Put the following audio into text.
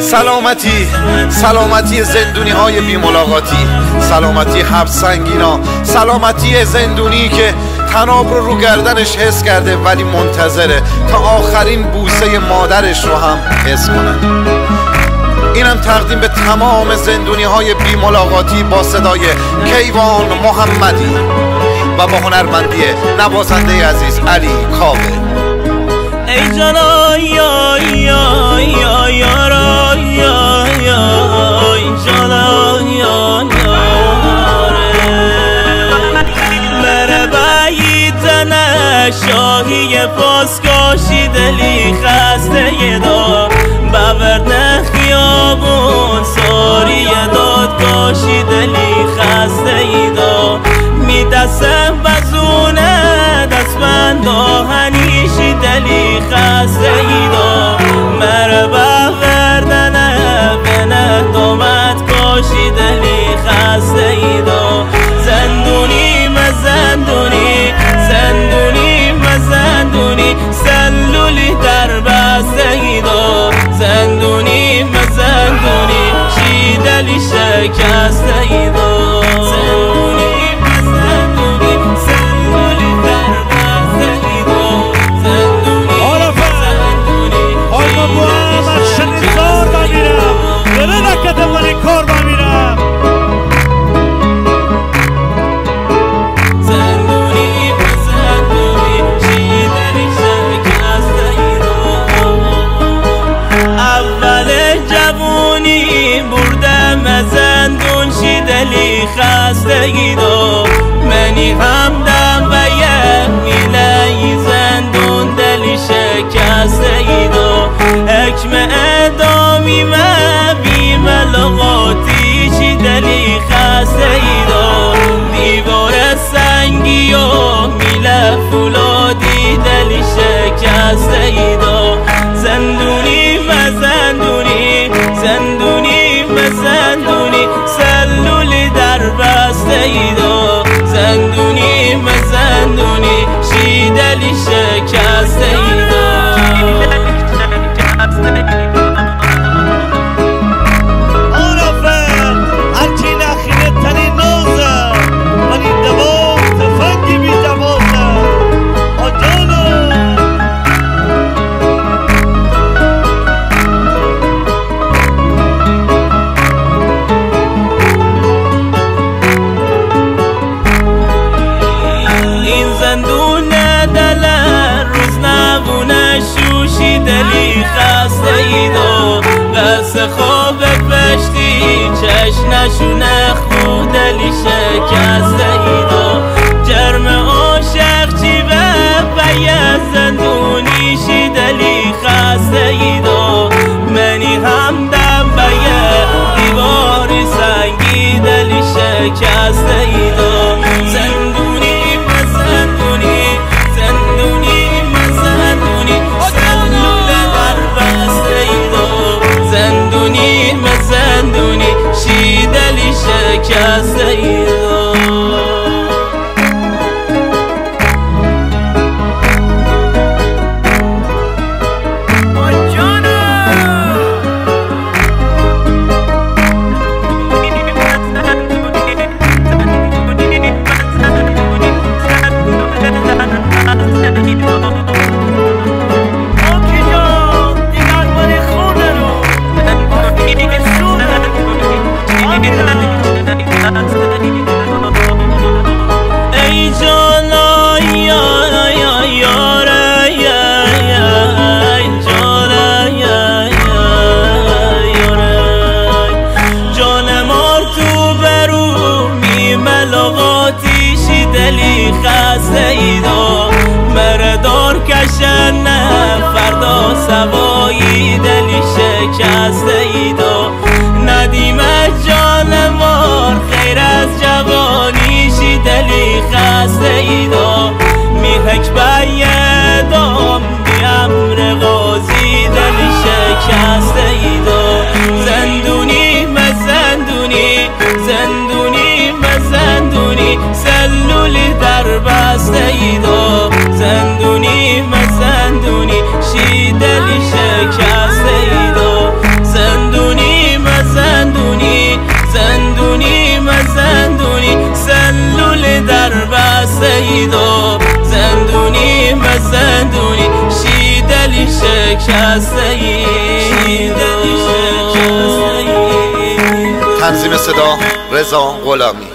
سلامتی سلامتی زندونی های بی ملاقاتی سلامتی حبس سنگینا سلامتی زندونی که تناب رو رو گردنش حس کرده ولی منتظره تا آخرین بوسه مادرش رو هم حس کنه. اینم تقدیم به تمام زندونی های بی ملاقاتی با صدای کیوان محمدی و با هنرمندی نوازنده عزیز علی کاوه. ای جانا یا یا یا یا را یا یا ای جانا یا یا بره بعید شاهی پاسکاشی دلی خسته یه دا بورد خیابون ساری داد کاشی دلی خسته ای دا می دستم دلی شکسته ای خستگی دو منی همدم و یه میله زندون دلی شکسته دو حکم ادامی من بی ملاقاتی چی دلی خسته دو دیوار سنگی و میله فولادی بسته شوشی دلی خسته ایدو دست خواب پشتی چشنشونه خود دلی شکسته ایدو جرم عاشق چی بیه زندونی شی دلی خسته ایدو منی همدم بیه دیواری سنگی دلی شکسته شکسته خسته ایدا مردار کشن فردا سوایی گلی در بسته ایدا زندونی من زندونی شی شکسته ایدا زندونی من زندونی زندونی من زندونی سلول در بسته ایدا زندونی من زندونی شی دلی شکسته ایدا تنظیم صدا رضا غلامی.